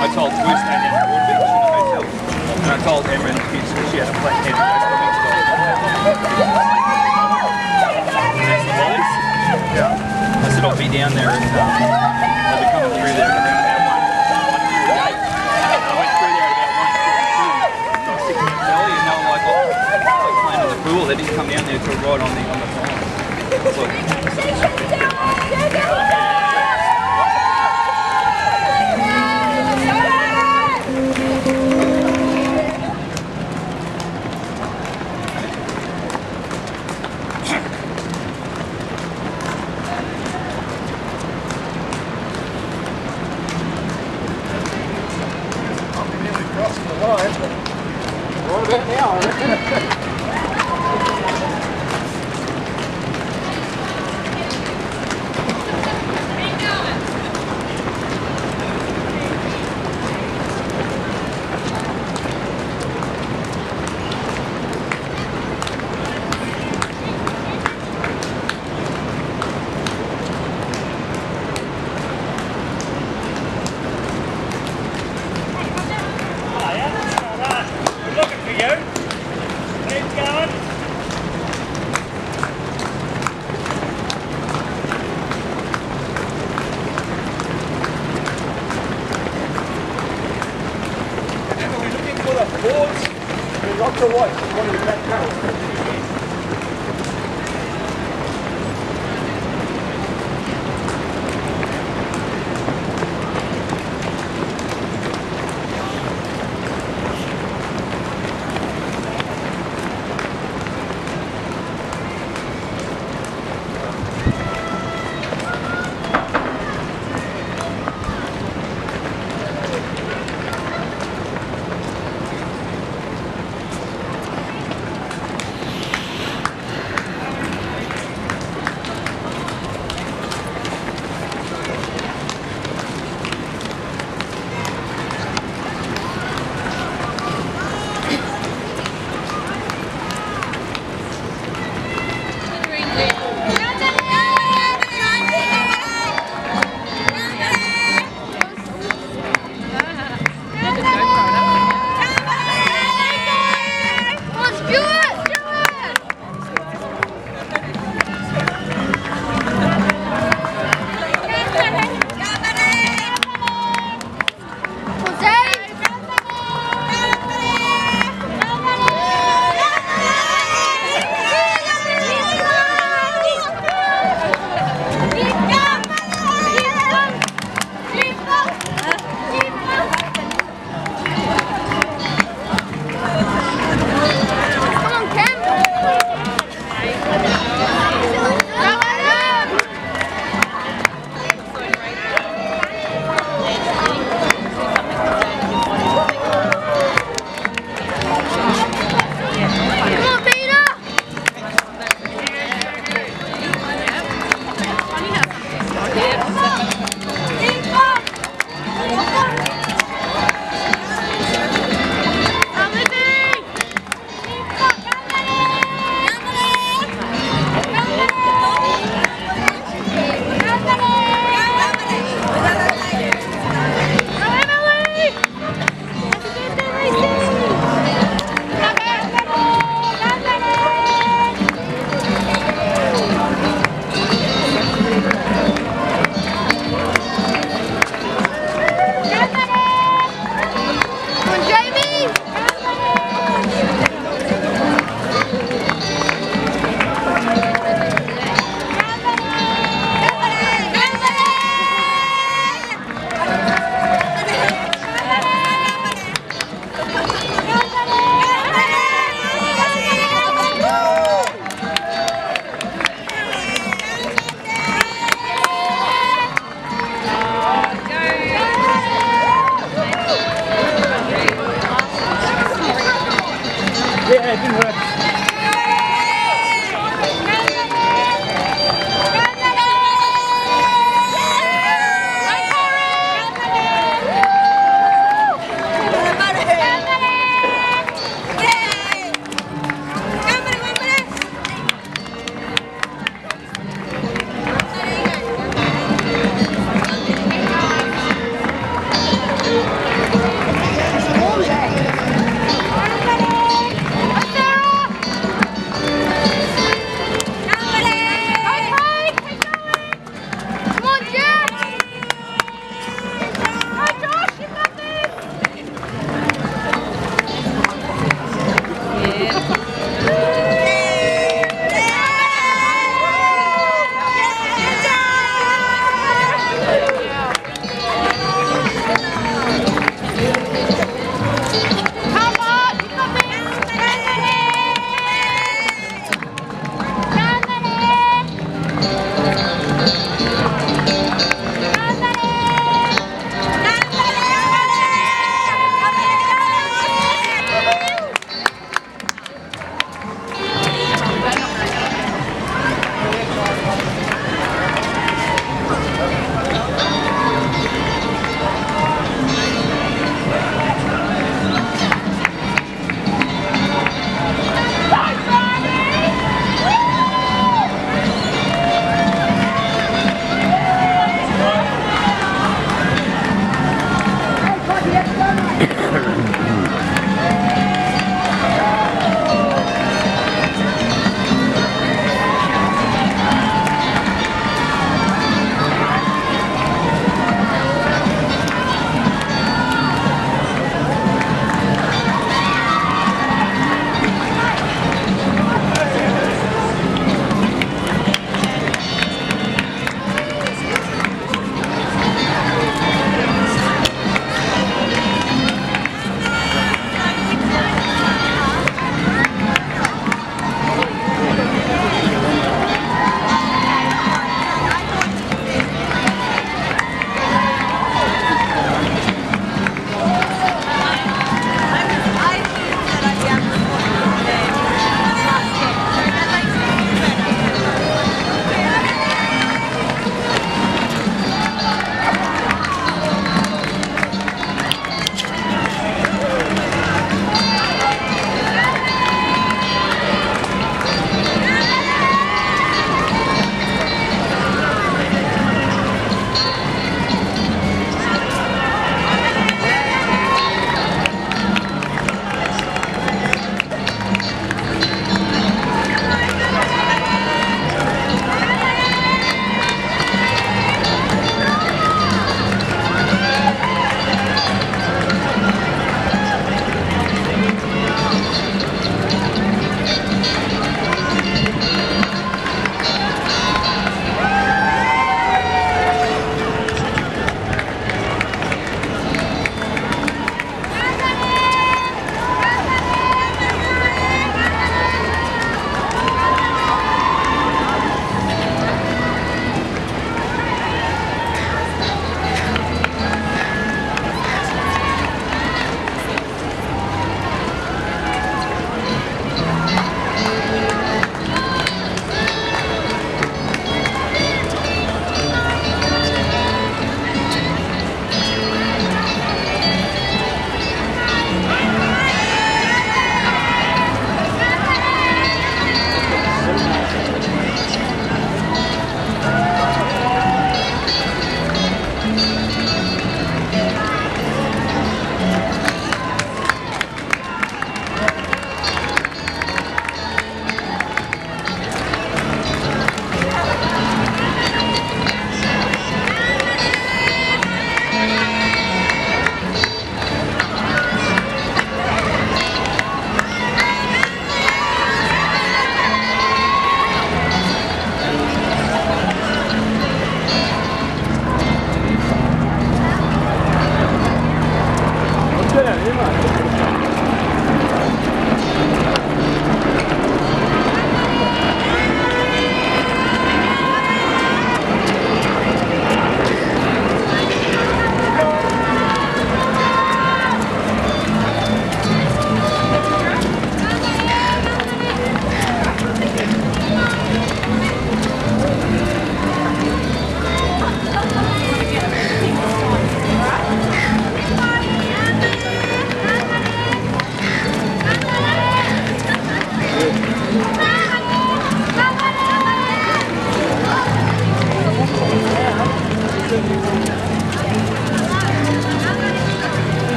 I told were Water Beach in the hotel, and I told Emma and she had a flat head. Lollies. I said I'll be down there and um, I'll be coming through there one, one. And I went through there about one forty-two. And they were like, "Oh, like playing in the pool." They didn't come down there till right on the on the phone. Look, the white. One of the back panels.